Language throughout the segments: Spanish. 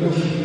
Gracias.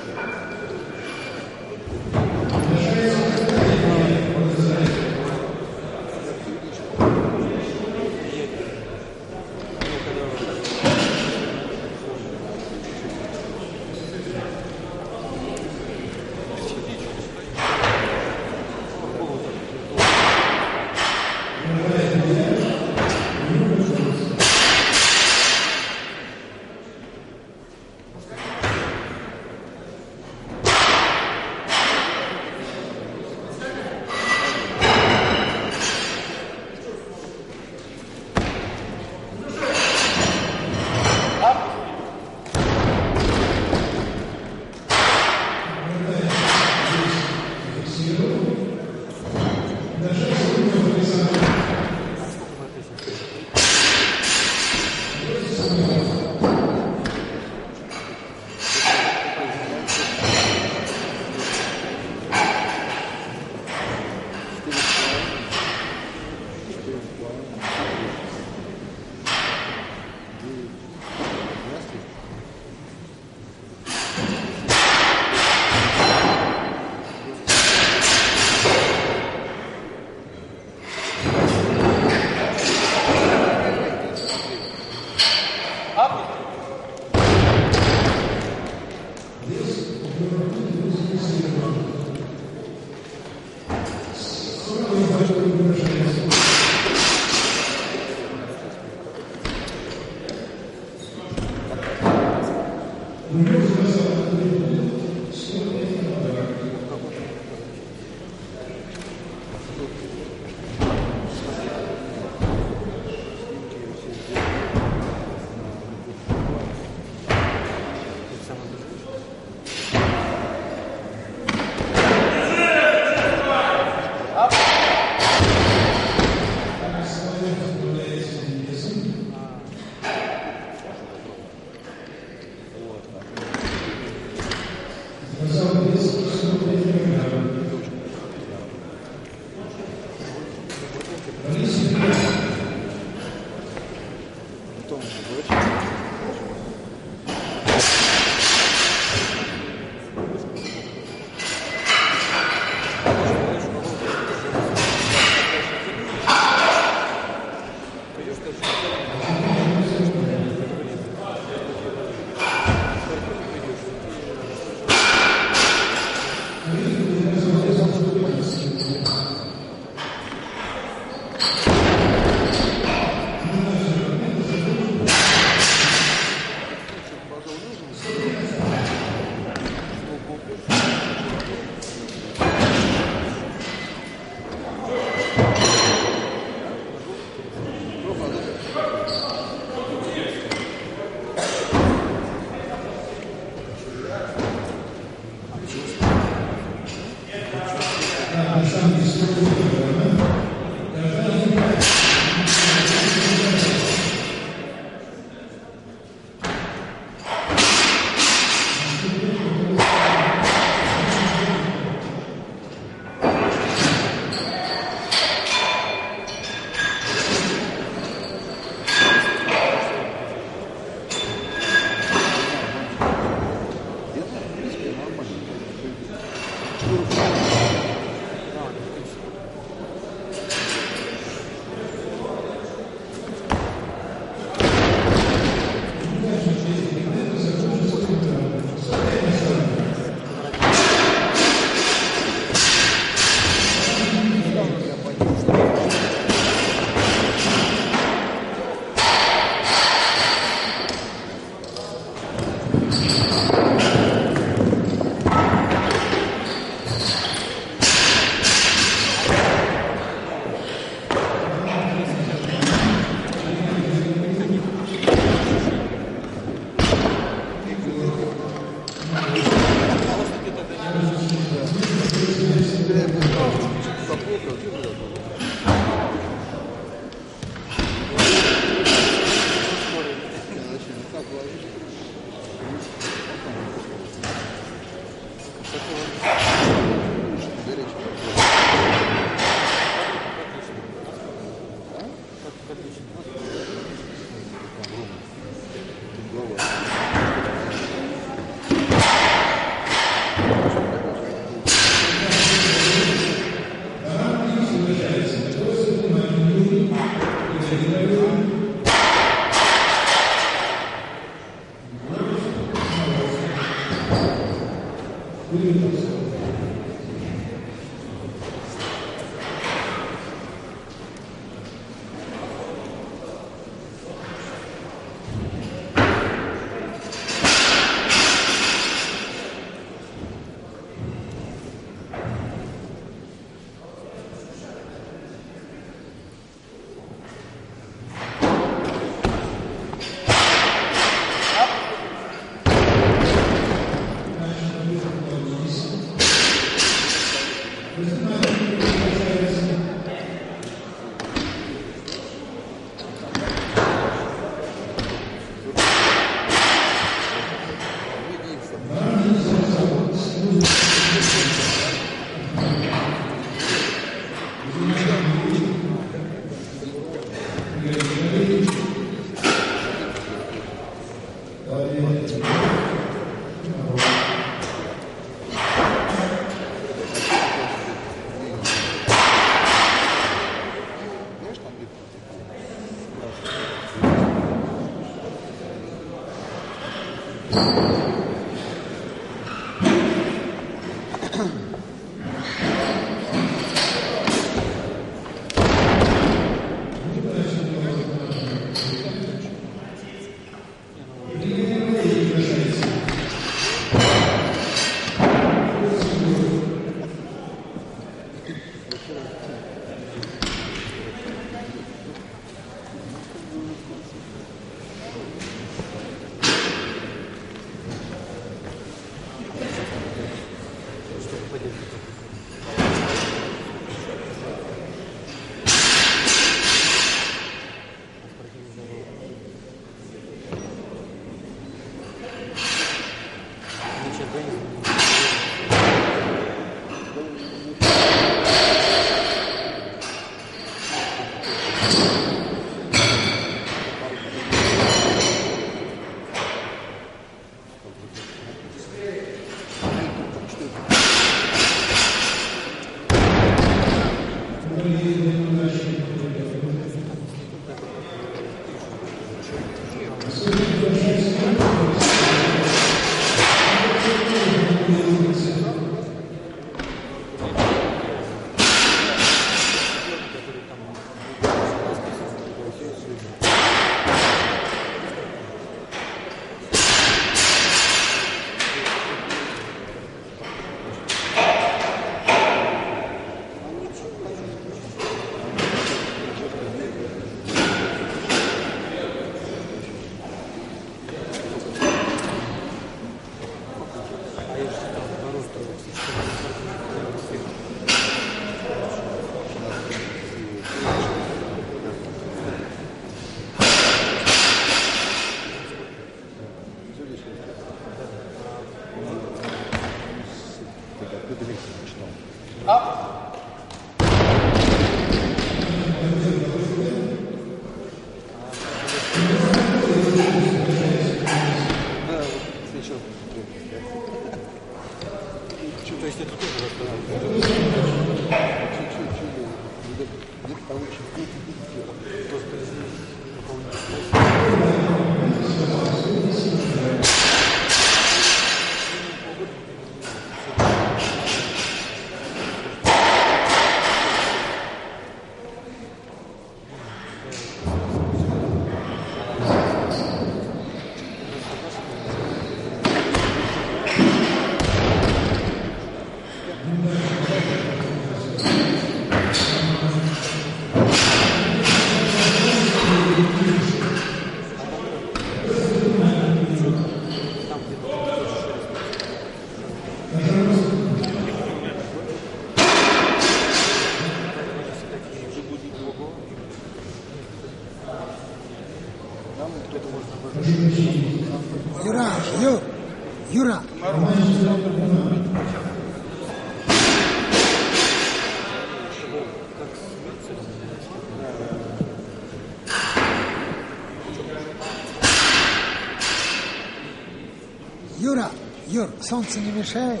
Солнце не мешает?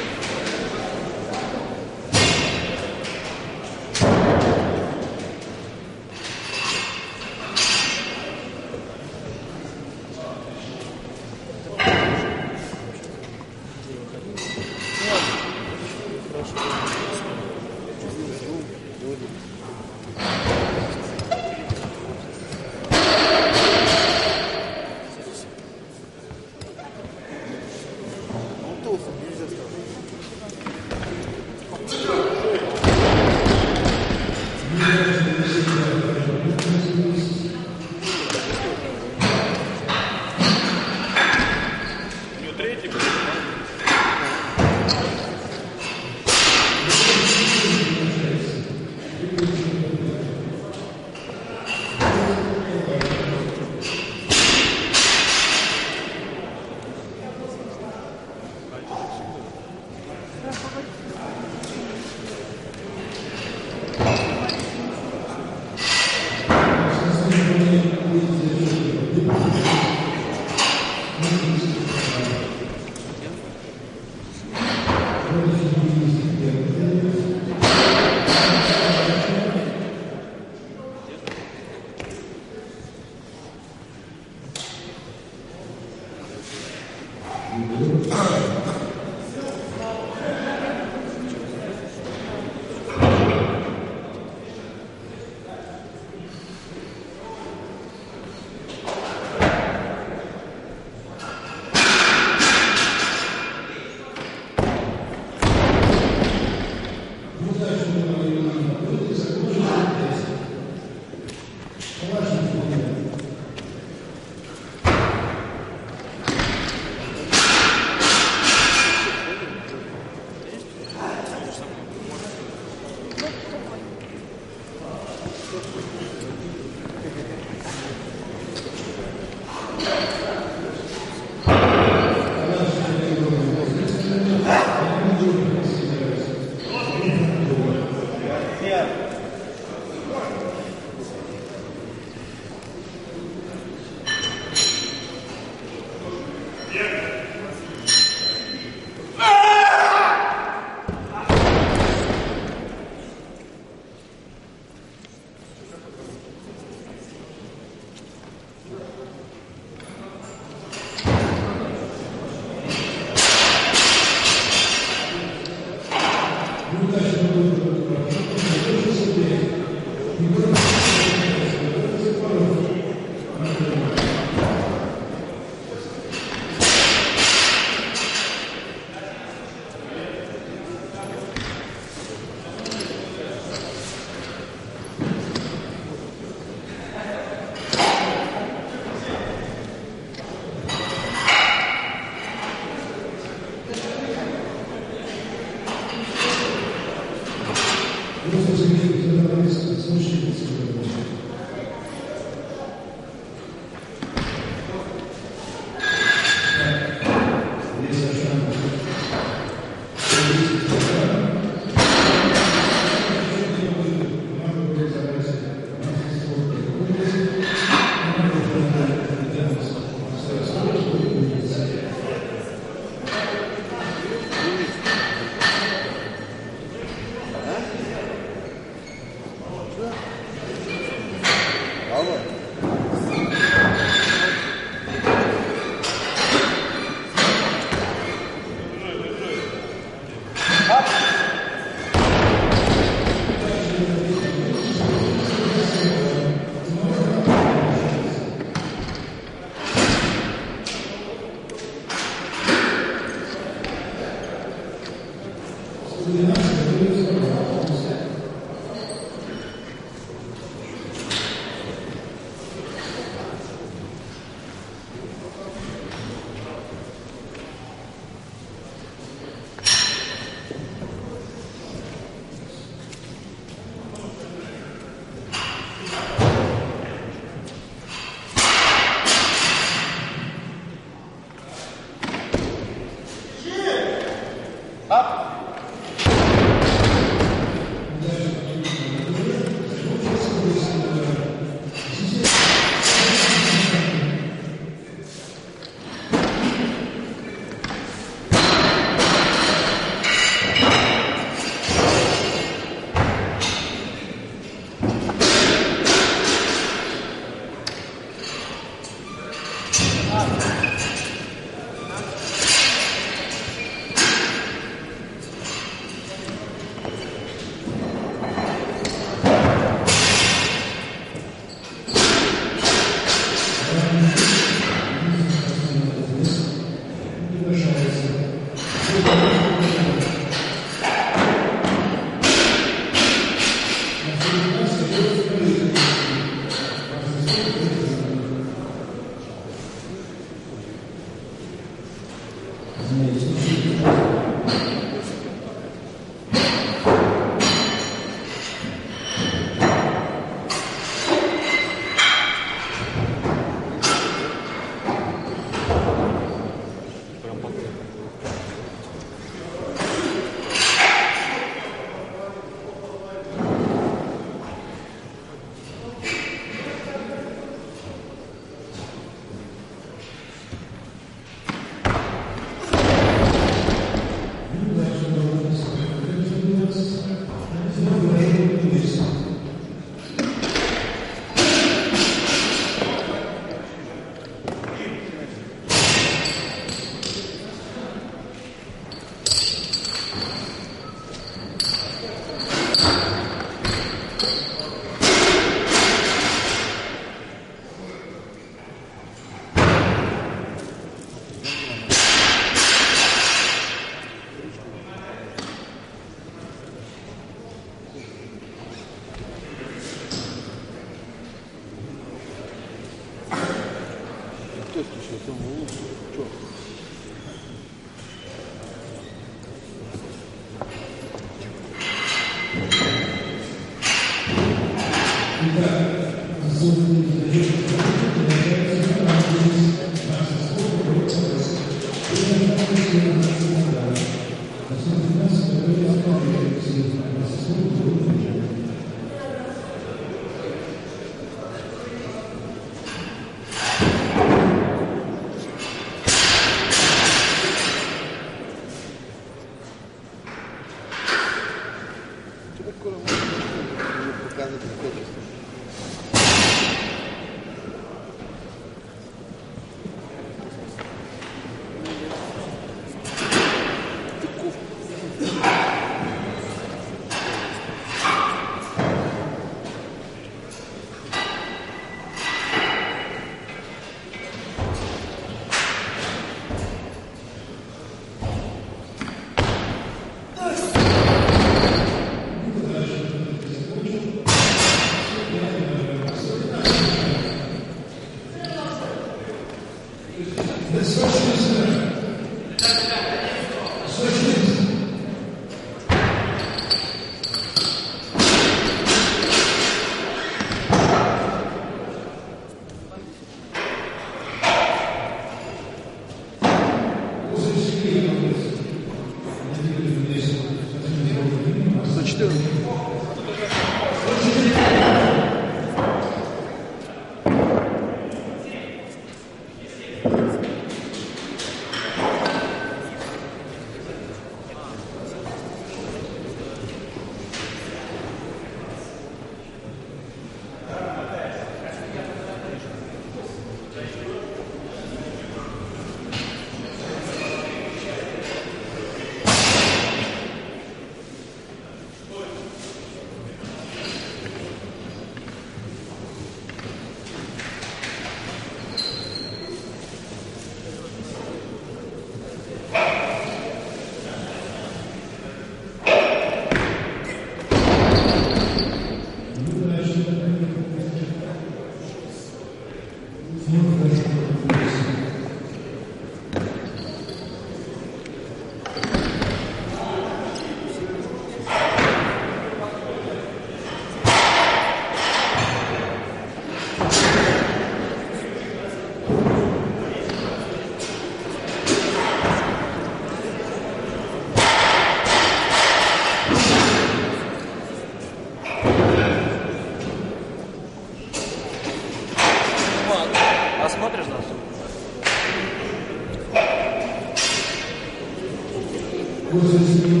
Moses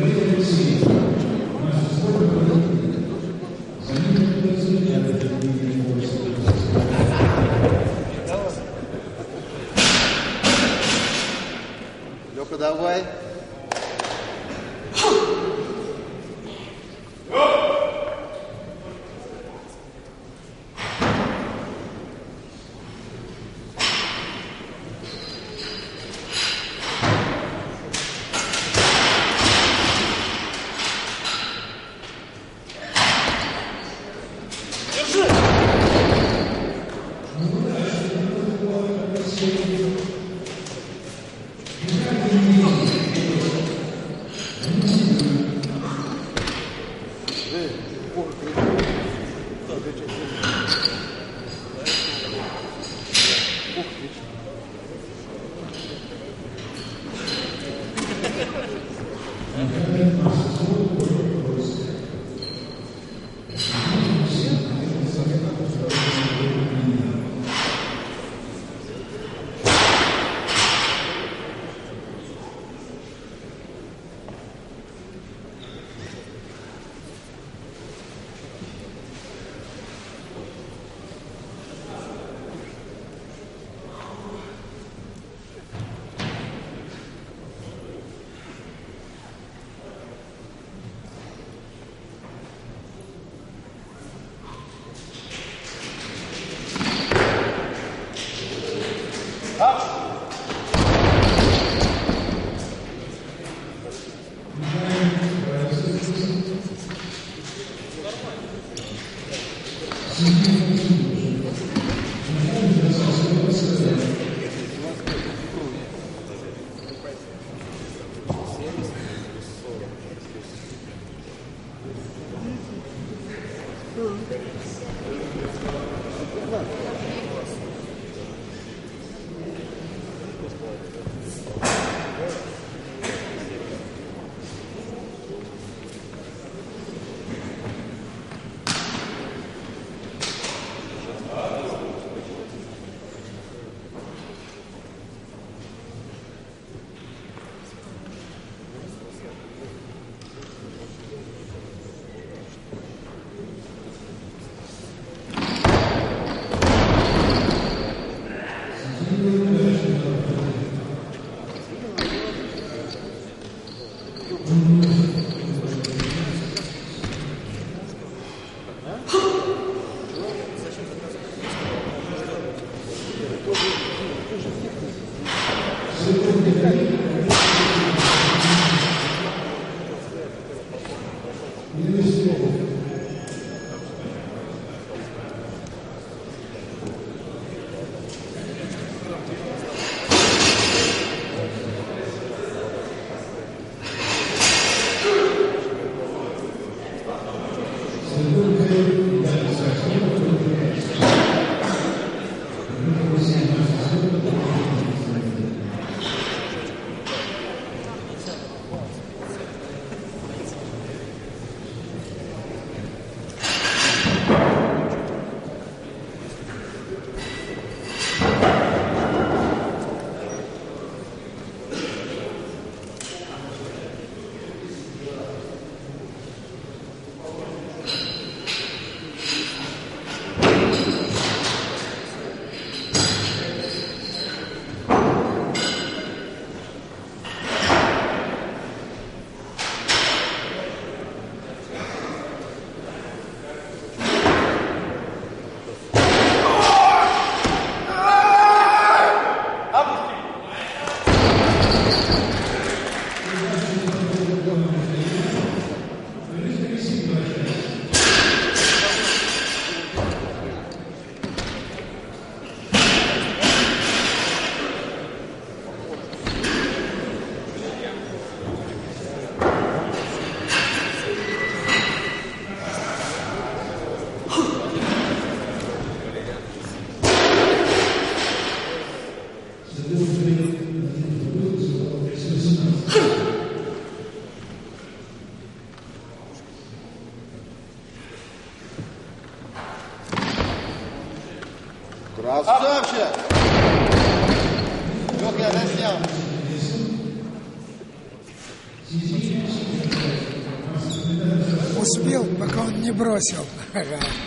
Amen. Gracias.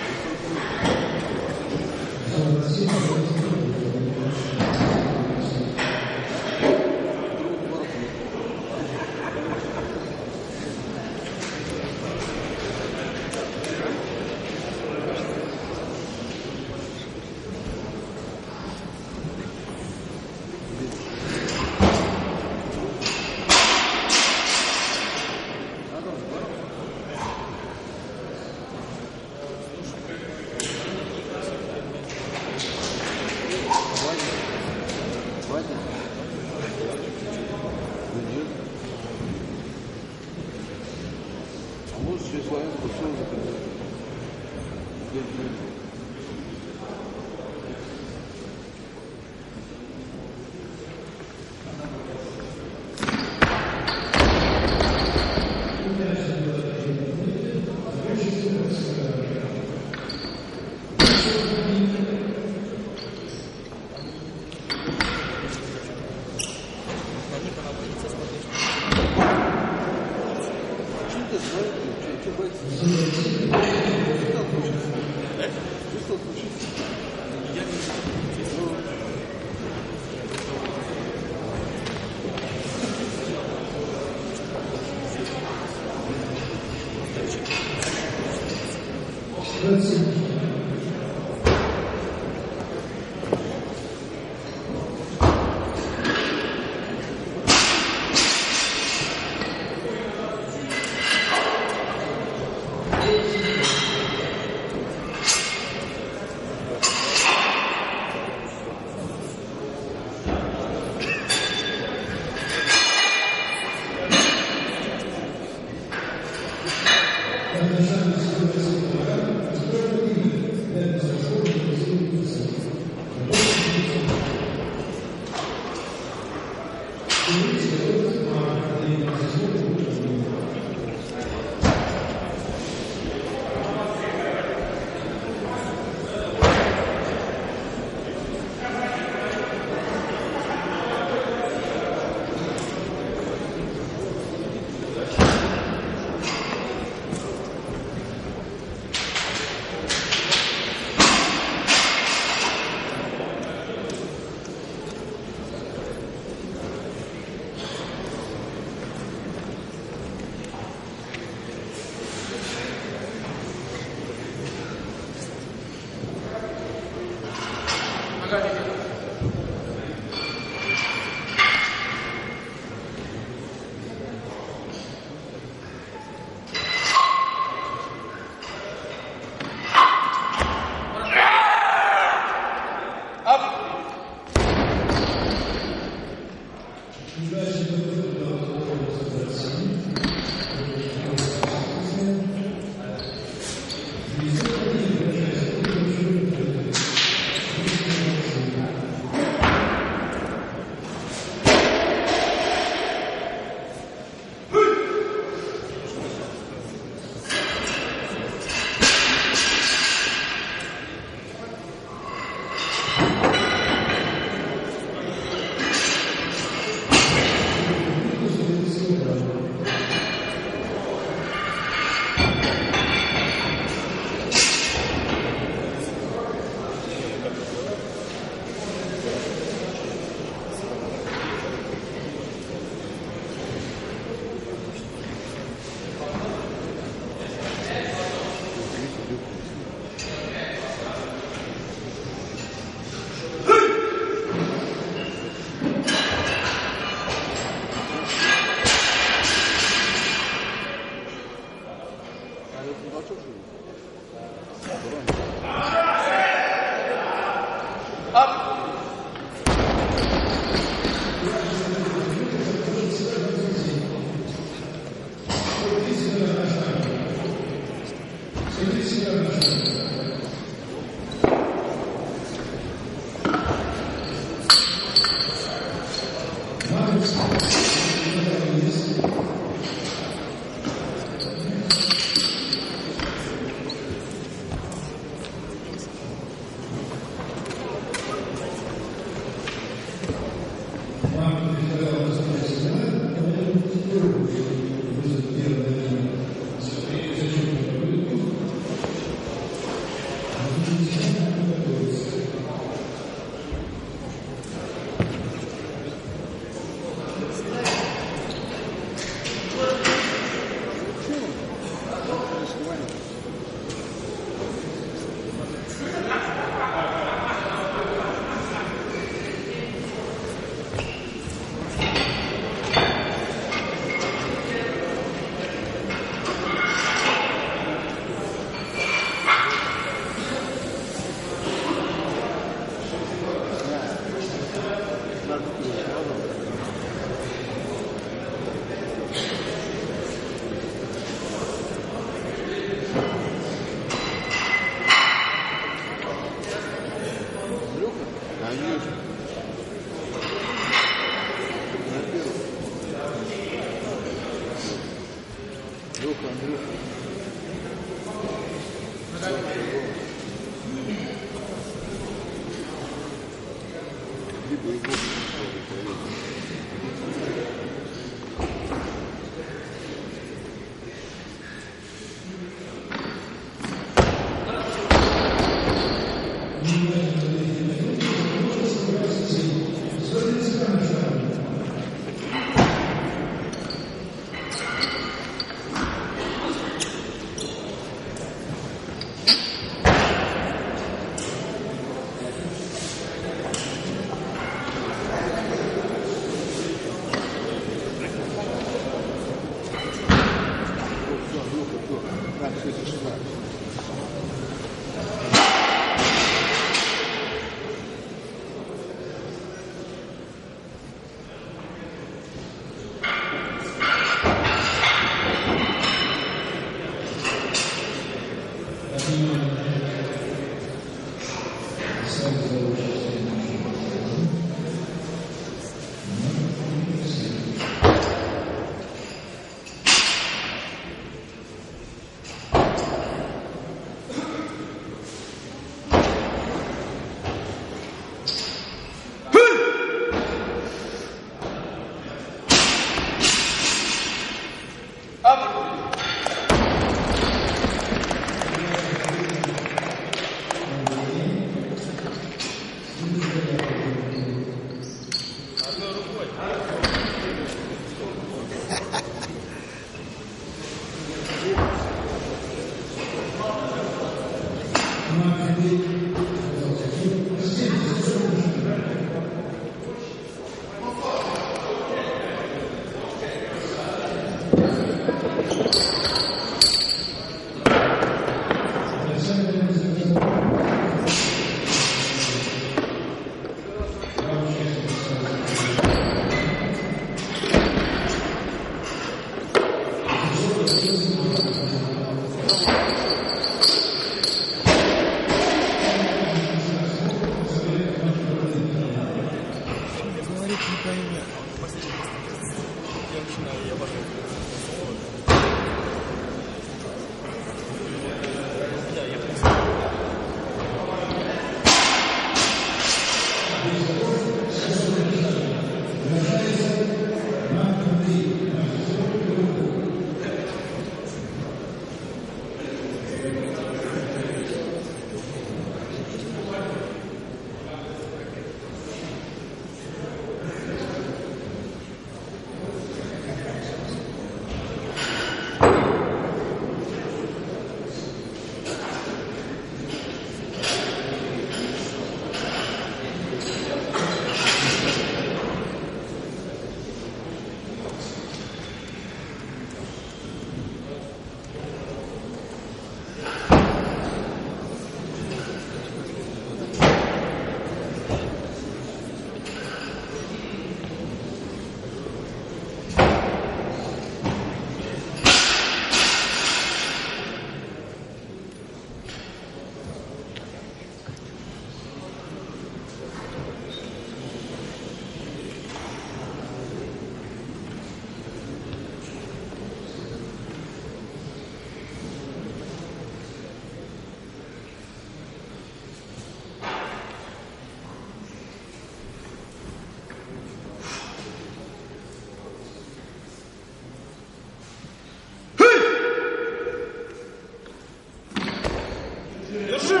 Держи!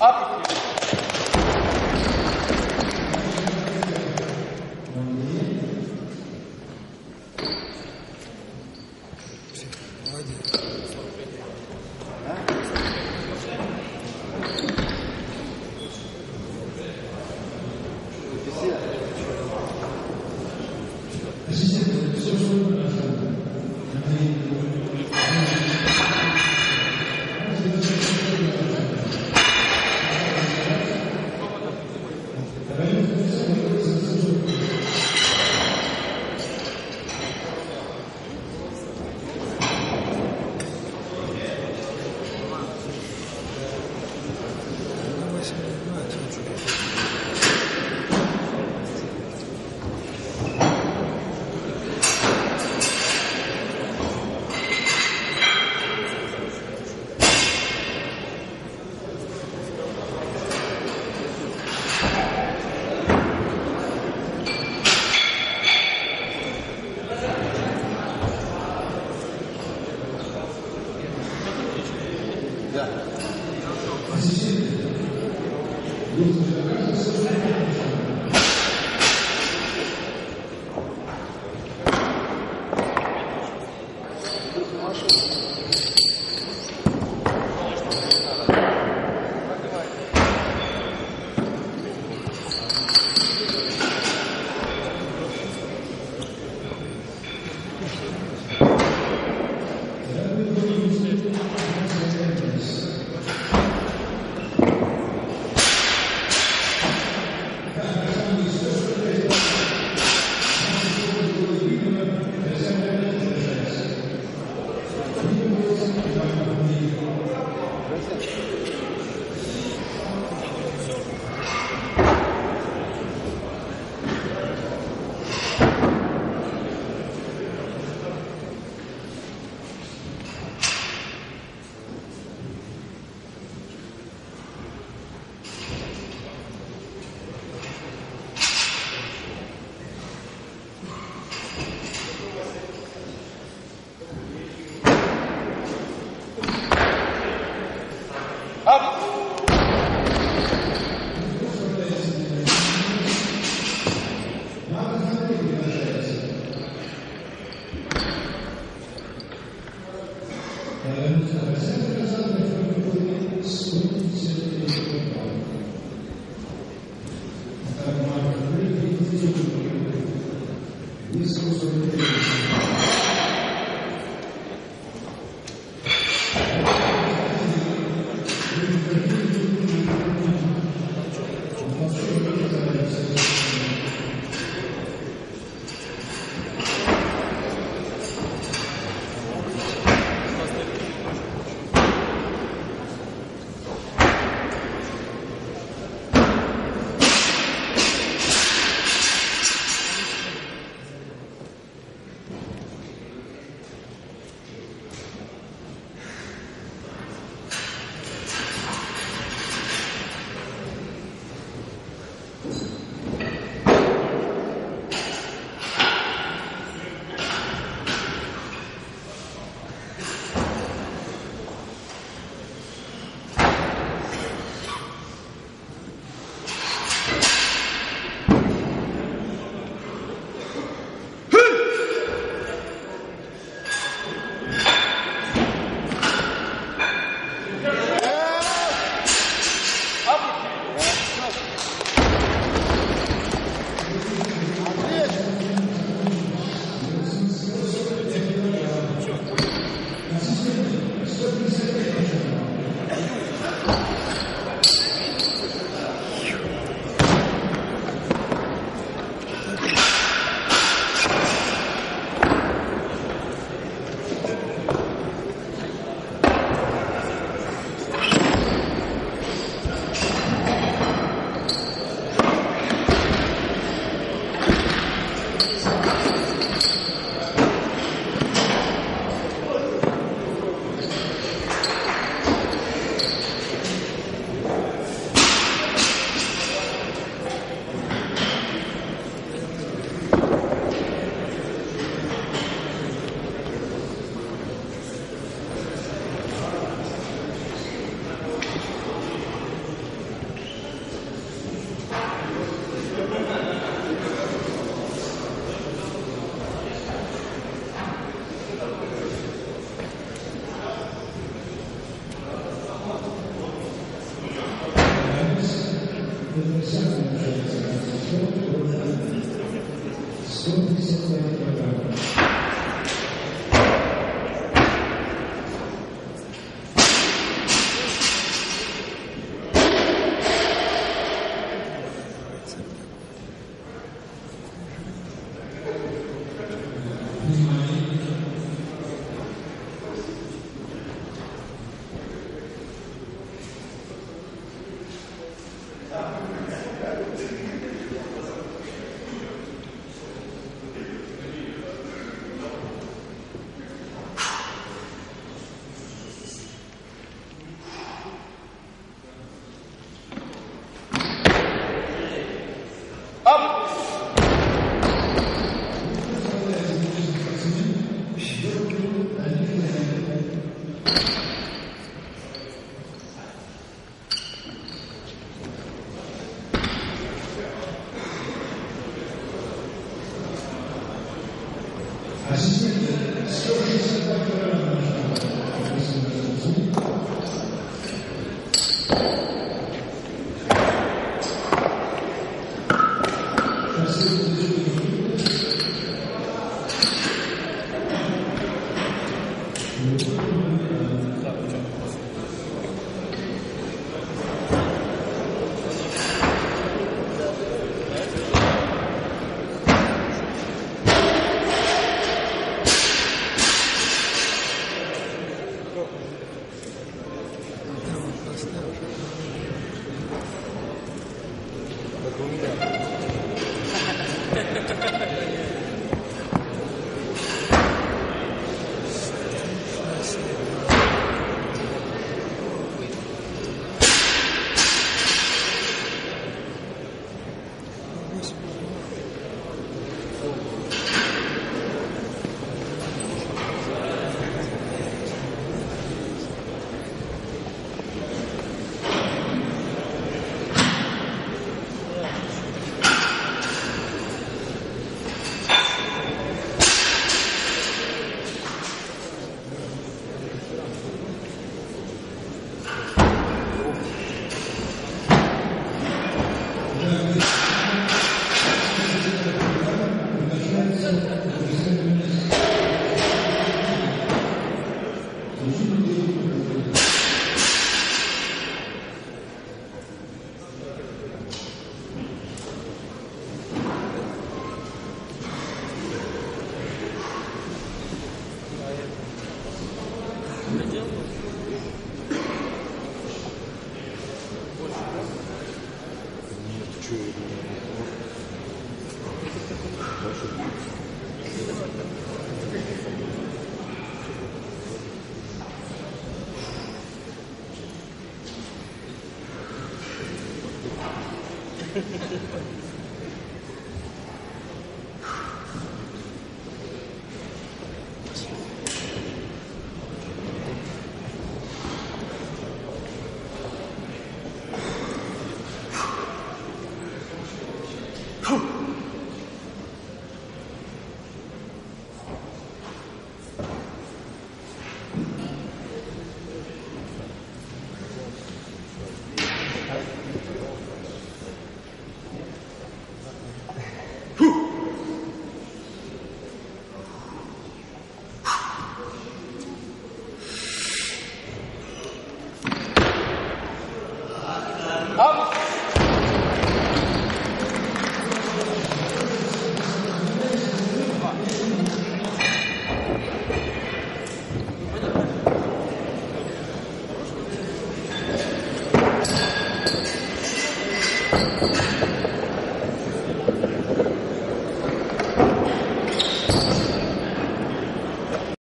Аппетит!